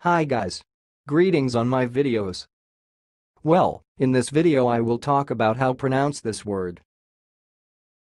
Hi guys. Greetings on my videos. Well, in this video I will talk about how pronounce this word.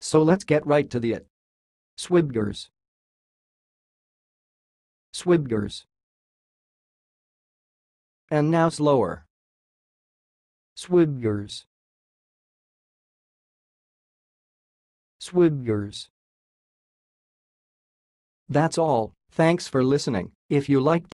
So let's get right to the it. Swibgers. Swibgers. And now slower. Swibgers. Swibgers. That's all, thanks for listening. If you liked